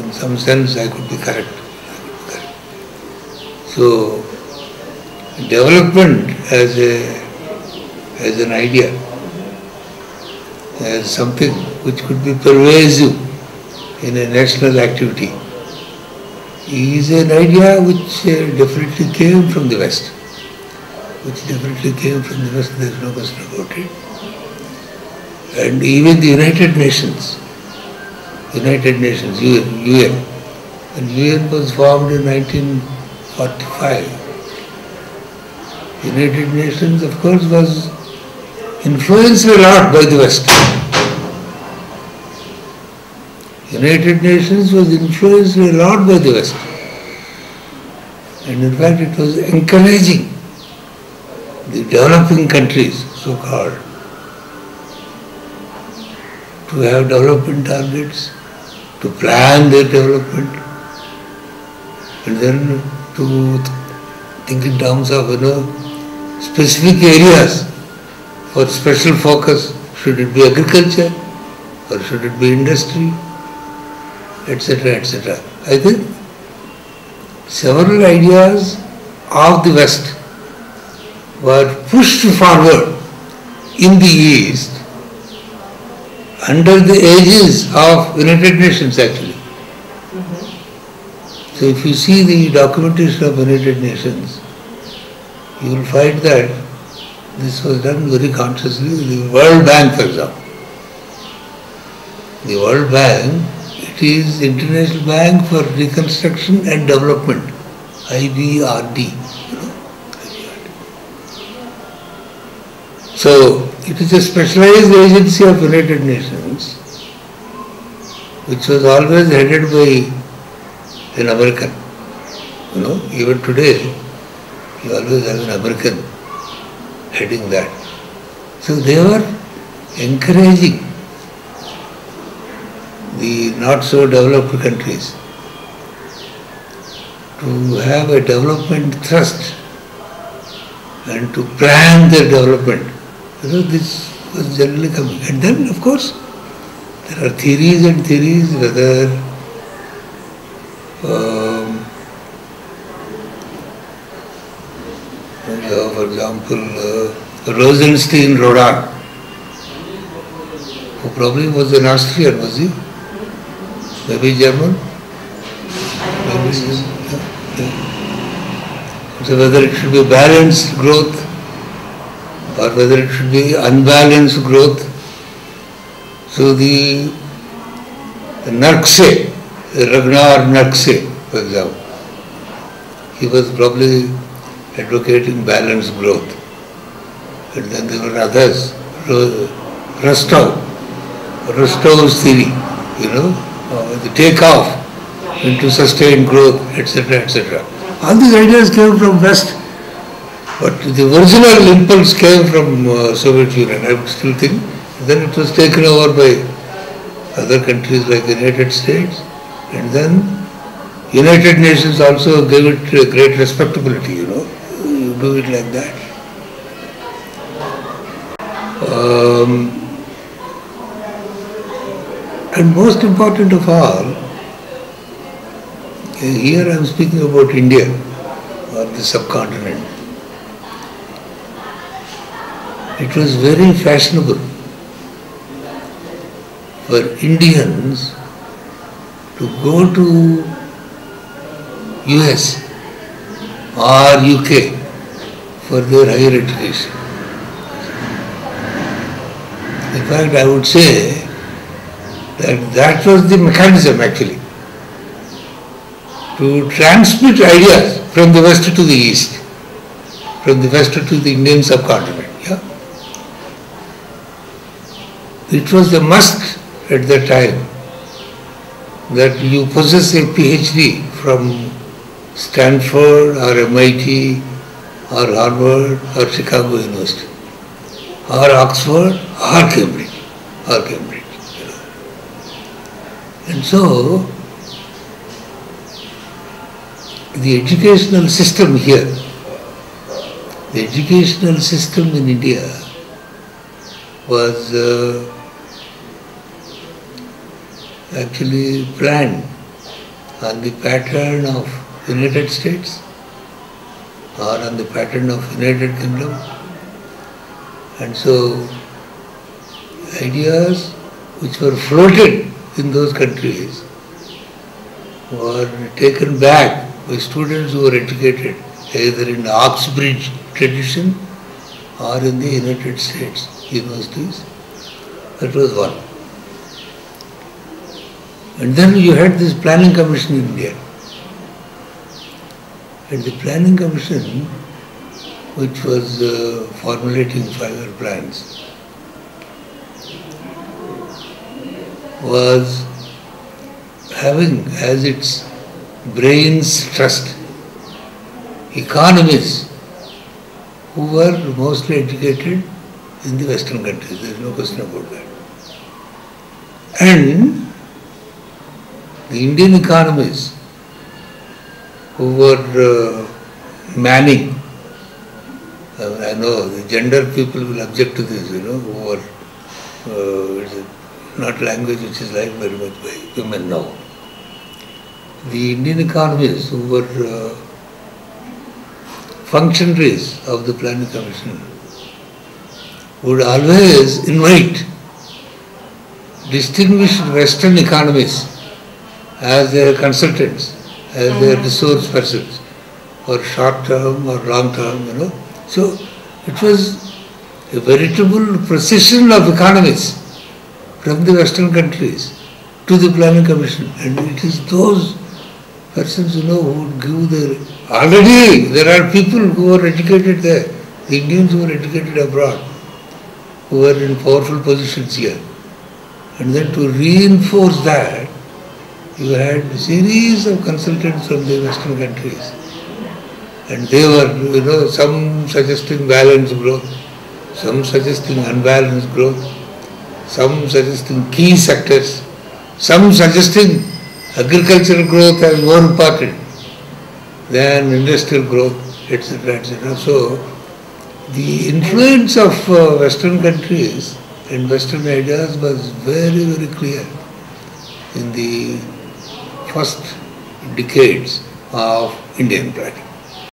in some sense I could be correct. So, development as a as an idea, as something which could be pervasive in a national activity, is an idea which uh, definitely came from the West. Which definitely came from the West, there is no question about it. And even the United Nations, United Nations, UN, UN, and UN was formed in 1945. United Nations, of course, was influenced a lot by the West. United Nations was influenced a lot by the West. And in fact, it was encouraging the developing countries, so called, to have development targets, to plan their development, and then to think in terms of you know specific areas for special focus. Should it be agriculture or should it be industry, etc., etc. I think several ideas of the West were pushed forward in the East under the aegis of United Nations actually. Mm-hmm. So if you see the documentation of United Nations, you will find that this was done very consciously. The World Bank, for example. The World Bank, it is International Bank for Reconstruction and Development, IBRD. You know, IBRD. So it is a specialized agency of United Nations, which was always headed by an American. You know, even today, you always have an American heading that. So they were encouraging the not so developed countries to have a development thrust and to plan their development. Know, this was generally coming. And then, of course, there are theories and theories whether um, for example, uh, Rosenstein Rodan, who probably was an Austrian, was he? Maybe German? Maybe, yeah, yeah. So whether it should be balanced growth or whether it should be unbalanced growth. So the, Nurkse, Ragnar Nurkse, for example, he was probably advocating balanced growth. And then there were others, Rostow, Rostow's theory, you know, uh, the takeoff into sustained growth, etc., etc. All these ideas came from West, but the original impulse came from uh, Soviet Union. I still think. Then it was taken over by other countries like the United States, and then United Nations also gave it great respectability. You know, you do it like that. Um, and most important of all, here I am speaking about India or the subcontinent. It was very fashionable for Indians to go to US or UK for their higher education. In fact, I would say that that was the mechanism actually to transmit ideas from the west to the east, from the west to the Indian subcontinent. Yeah? It was a must at that time that you possess a PhD from Stanford or MIT or Harvard or Chicago University or Oxford or Cambridge or Cambridge. And so the educational system here, the educational system in India was uh, actually planned on the pattern of United States or on the pattern of United Kingdom. And so ideas which were floated in those countries were taken back by students who were educated either in Oxbridge tradition or in the United States universities. That was one. And then you had this planning commission in India. And the planning commission, which was uh, formulating five-year plans, was having as its brains trust economists who were mostly educated in the Western countries. There is no question about that. And the Indian economists who were uh, manning, uh, I know the gender people will object to this, you know, who were uh, not language which is liked very much by women now. The Indian economists who were uh, functionaries of the planning commission would always invite distinguished Western economists as their consultants, as mm-hmm. their resource persons, for short term or long term, you know. So it was a veritable procession of economists from the Western countries to the planning commission, and it is those persons, you know, who would give their. Already there are people who are educated there, the Indians who are educated abroad, who are in powerful positions here. And then to reinforce that, you had a series of consultants from the Western countries. And they were, you know, some suggesting balanced growth, some suggesting unbalanced growth, some suggesting key sectors, some suggesting agricultural growth as more important than industrial growth, etc. etc. So, the influence of uh, Western countries and Western ideas was very, very clear in the first decades of Indian planning.